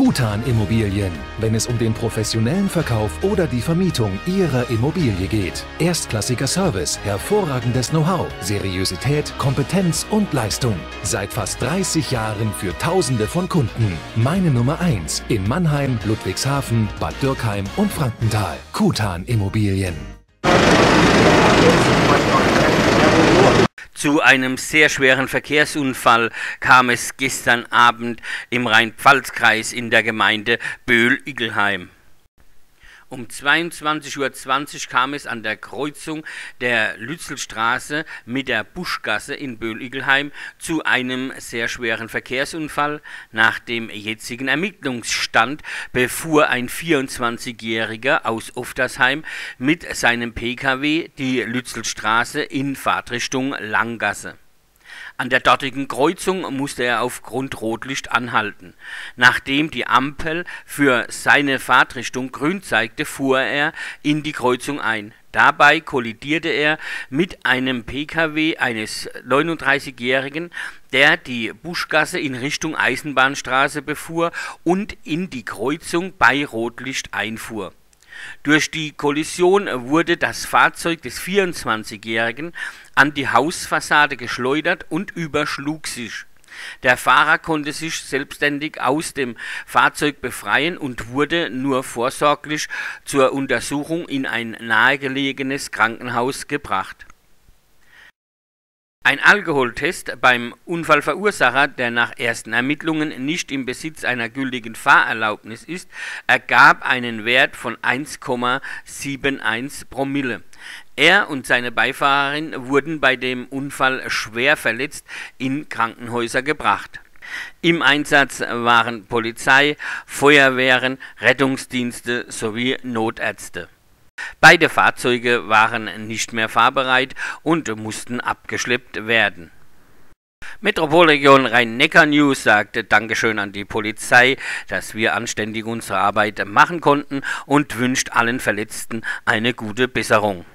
Kutan Immobilien, wenn es um den professionellen Verkauf oder die Vermietung Ihrer Immobilie geht. Erstklassiger Service, hervorragendes Know-how, Seriosität, Kompetenz und Leistung. Seit fast 30 Jahren für Tausende von Kunden. Meine Nummer 1 in Mannheim, Ludwigshafen, Bad Dürkheim und Frankenthal. Kutan Immobilien. Zu einem sehr schweren Verkehrsunfall kam es gestern Abend im Rhein-Pfalz-Kreis in der Gemeinde Böhl-Igelheim. Um 22.20 Uhr kam es an der Kreuzung der Lützelstraße mit der Buschgasse in Böhl-Igelheim zu einem sehr schweren Verkehrsunfall. Nach dem jetzigen Ermittlungsstand befuhr ein 24-Jähriger aus Oftersheim mit seinem Pkw die Lützelstraße in Fahrtrichtung Langgasse. An der dortigen Kreuzung musste er aufgrund Rotlicht anhalten. Nachdem die Ampel für seine Fahrtrichtung grün zeigte, fuhr er in die Kreuzung ein. Dabei kollidierte er mit einem Pkw eines 39-Jährigen, der die Buschgasse in Richtung Eisenbahnstraße befuhr und in die Kreuzung bei Rotlicht einfuhr. Durch die Kollision wurde das Fahrzeug des 24-Jährigen an die Hausfassade geschleudert und überschlug sich. Der Fahrer konnte sich selbstständig aus dem Fahrzeug befreien und wurde nur vorsorglich zur Untersuchung in ein nahegelegenes Krankenhaus gebracht ein Alkoholtest beim Unfallverursacher, der nach ersten Ermittlungen nicht im Besitz einer gültigen Fahrerlaubnis ist, ergab einen Wert von 1,71 Promille. Er und seine Beifahrerin wurden bei dem Unfall schwer verletzt in Krankenhäuser gebracht. Im Einsatz waren Polizei, Feuerwehren, Rettungsdienste sowie Notärzte Beide Fahrzeuge waren nicht mehr fahrbereit und mussten abgeschleppt werden. Metropolregion Rhein-Neckar-News sagte Dankeschön an die Polizei, dass wir anständig unsere Arbeit machen konnten und wünscht allen Verletzten eine gute Besserung.